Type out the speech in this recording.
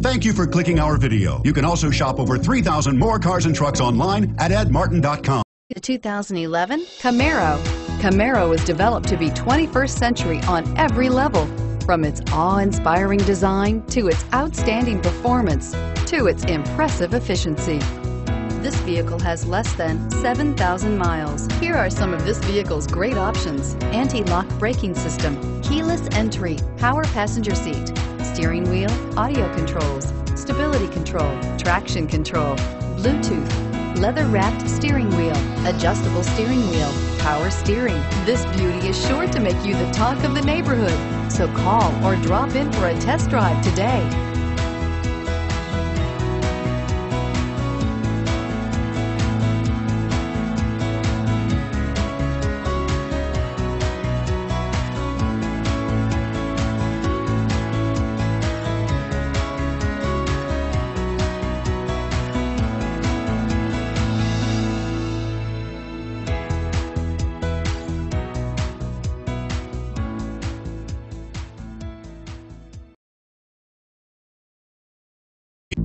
Thank you for clicking our video. You can also shop over 3,000 more cars and trucks online at edmartin.com. The 2011 Camaro. Camaro was developed to be 21st century on every level, from its awe-inspiring design to its outstanding performance to its impressive efficiency. This vehicle has less than 7,000 miles. Here are some of this vehicle's great options. Anti-lock braking system, keyless entry, power passenger seat, steering wheel, audio controls, stability control, traction control, Bluetooth, leather-wrapped steering wheel, adjustable steering wheel, power steering. This beauty is sure to make you the talk of the neighborhood. So call or drop in for a test drive today.